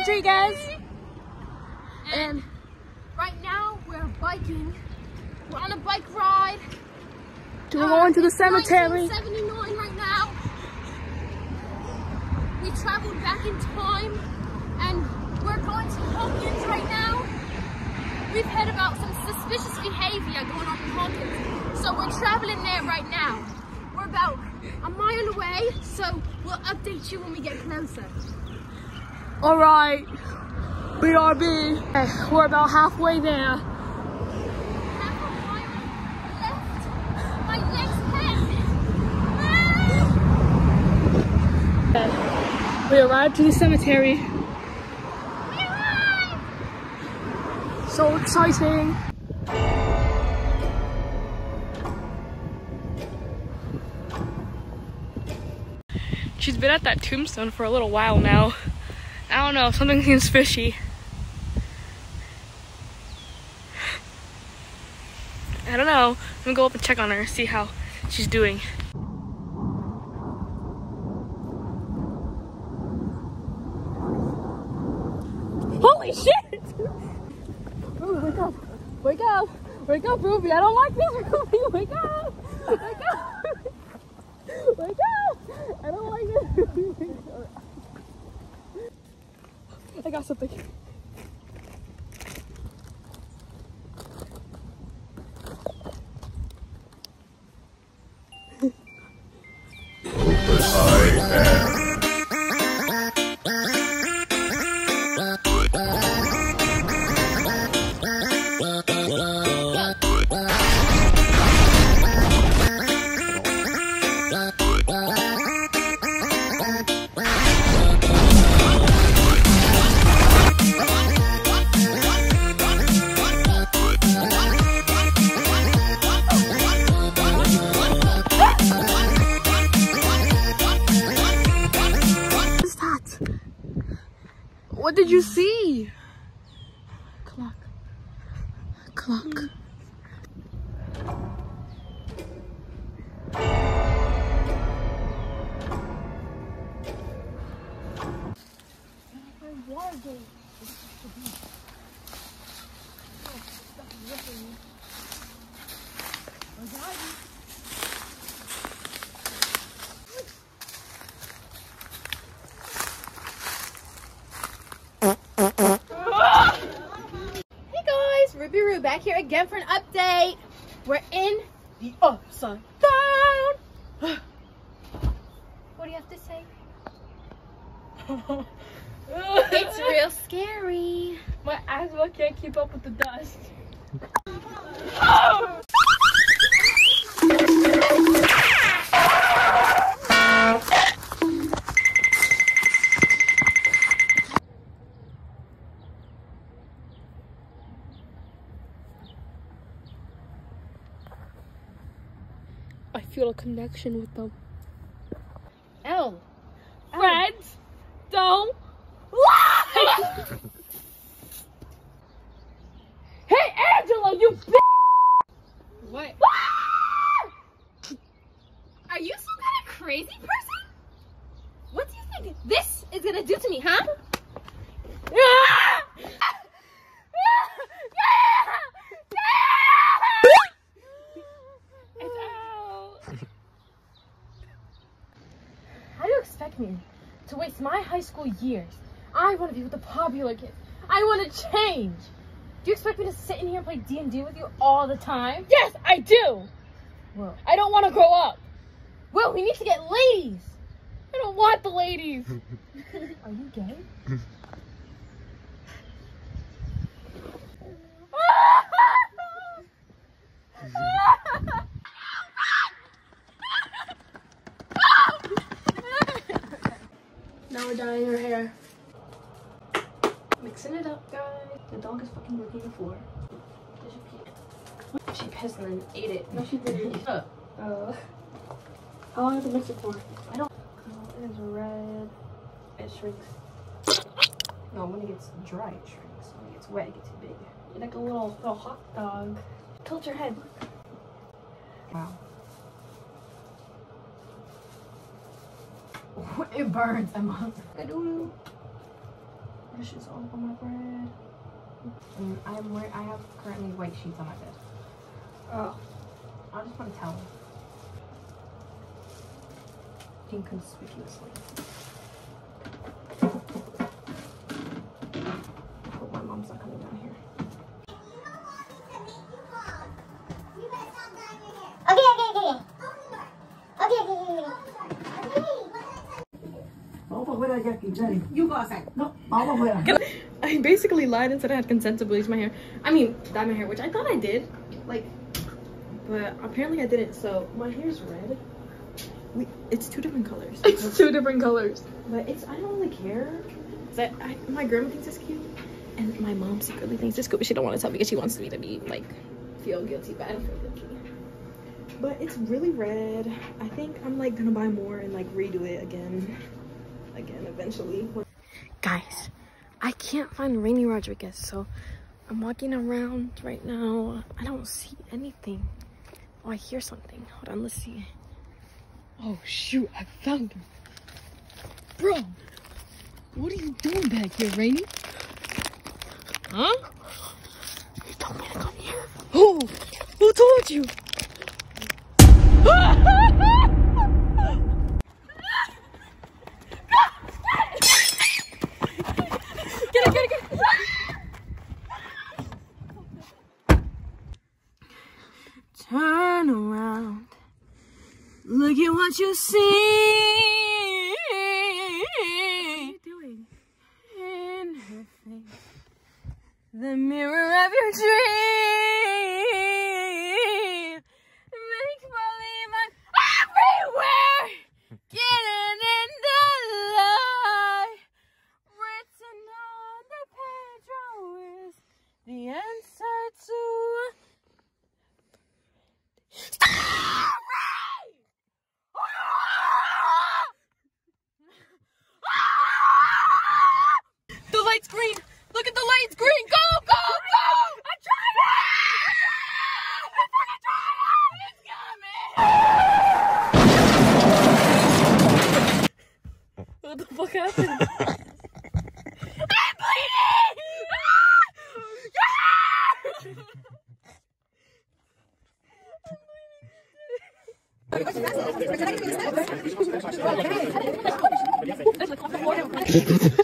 Rodriguez. And right now we're biking. We're on a bike ride. We're going uh, to the cemetery. 1979 right now. We traveled back in time and we're going to Hawkins right now. We've heard about some suspicious behavior going on in Hawkins. So we're traveling there right now. We're about a mile away, so we'll update you when we get closer. All right. BRB. Okay, We're about halfway there. We arrived to the cemetery. So exciting. She's been at that tombstone for a little while now. I don't know, something seems fishy. I don't know. I'm gonna go up and check on her, see how she's doing. Holy shit! Ruby, wake up. Wake up. Wake up, Ruby. I don't like this, Ruby. Wake up. Wake up. Wake up. I don't like this. I got something. What did you see? Clock. Clock. Hey guys, Ruby Roo back here again for an update. We're in the upside down. what do you have to say? It's real scary. My asthma can't keep up with the dust. I feel a connection with them. L. Friends, don't lie! hey, Angela, you bitch! What? Are you some kind of crazy person? What do you think this is gonna do to me, huh? Ah! It's out. How do you expect me to waste my high school years? I want to be with the popular kids. I want to change. Do you expect me to sit in here and play D&D with you all the time? Yes, I do. Well, I don't want to grow up. well, we need to get ladies. I don't want the ladies. Are you gay? now we're dyeing her hair. Mixing it up, guys. The dog is fucking licking the floor. Did she pee? She pissed and then ate it. No, she didn't. uh, uh, how long have to mix it for? I don't. Oh, it is red. It shrinks. No, when it gets dry, it shrinks. When it gets wet, it gets too big. You're like a little, little hot dog. Tilt your head. Wow. It burns, Emma. I do. This is all over my bread. And I'm wearing, I have currently white sheets on my bed. Oh. I'll just put a towel. Inconspicuously. Jenny. You go outside. No, vamos afuera. I basically lied and said I had consent to bleach my hair. I mean, dye my hair, which I thought I did. Like, but apparently I didn't. So my hair's red. We, it's two different colors. It's two different colors. But it's I don't really care. That I, my grandma thinks it's cute, and my mom secretly thinks it's cute, but she don't want to tell me because she wants me to be like feel guilty, but I don't feel guilty. But it's really red. I think I'm like gonna buy more and like redo it again, again eventually. Guys, I can't find Raini Rodriguez, so I'm walking around right now. I don't see anything. Oh, I hear something. Hold on, let's see. Oh shoot, I found her. Bro, what are you doing back here, Rainy? Huh? You told me to come here. Who? Who told you? Ah! Get it, get it, get it. Turn around. Look at what you see. What are you doing? In her face. The mirror of your dream. Ik ga niet naar de you.